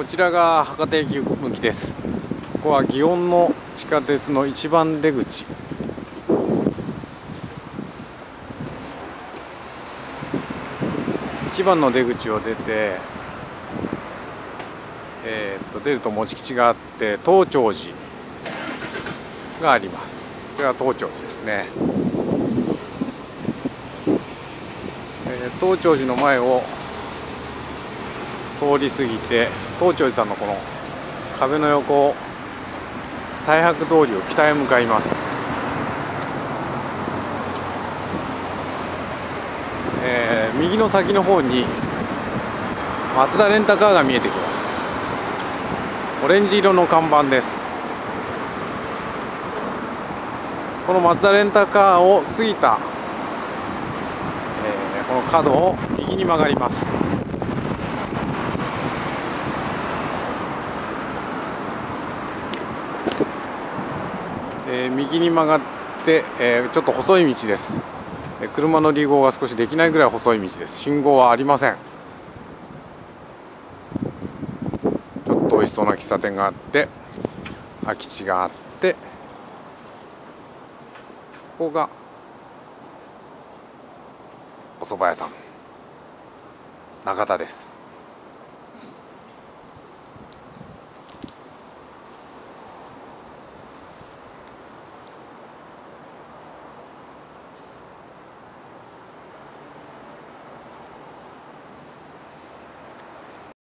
こちらが博多駅向きです。ここは祇園の地下鉄の一番出口。一番の出口を出てえー、っと出ると持ち吉があって東長寺があります。こちらは東長寺ですね、えー、東長寺の前を通り過ぎて東長寺さんのこの壁の横を太白通りを北へ向かいます。えー、右の先の方に松田レンタカーが見えてきます。オレンジ色の看板です。この松田レンタカーを過ぎた、えー、この角を右に曲がります。えー、右に曲がって、えー、ちょっと細い道です、えー、車の離合が少しできないぐらい細い道です。信号はありません。ちょっと美味しそうな喫茶店があって空き地があってここがお蕎麦屋さん。中田です。